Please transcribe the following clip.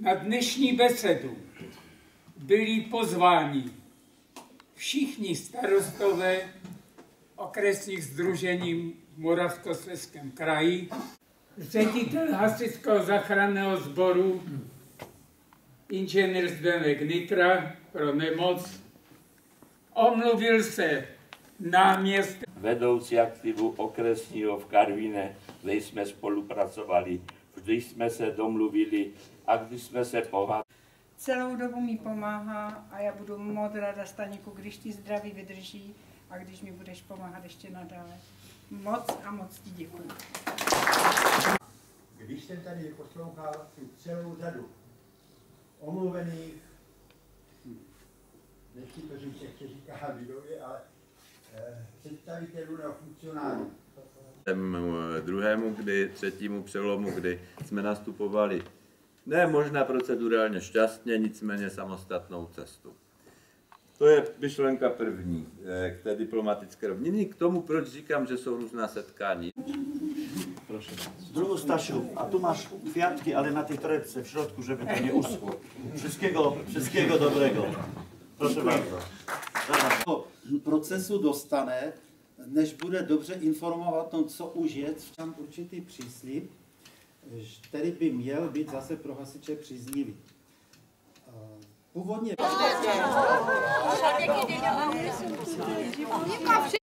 Na dnešní besedu byli pozváni všichni starostové okresních združení v Moravskoslezském kraji, ředitel hasičského záchranného sboru, inženýr Zdenek Nitra pro nemoc, omluvil se náměstek vedoucí aktivu okresního v Karvíne, kde jsme spolupracovali. Vždy jsme se domluvili a když jsme se pohádali, Celou dobu mi pomáhá a já budu moc ráda, Staníku, když ti zdraví vydrží a když mi budeš pomáhat ještě nadále. Moc a moc ti děkuji. Když jsem tady poslouchal tu celou řadu omluvených, nechci to říct, jak se říká lidově, ale eh, představitelů nebo funkcionářů. Těm eh, druhému, kdy, třetímu přelomu, kdy jsme nastupovali ne možná procedurálně šťastně, nicméně samostatnou cestu. To je myšlenka první eh, k té diplomatické rovnině. K tomu, proč říkám, že jsou různá setkání. Zdroju Stasiu, a tu masz kwiatki, ale na tej torebce w środku, żeby to nie uschło. Wszystkiego, wszystkiego dobrego. Proszę bardzo. Do procesu dostane, než bude dobře informovat o tom, co užijet, v tam určitý příslip, který by měl být zase pro hasiče příznivý. Původně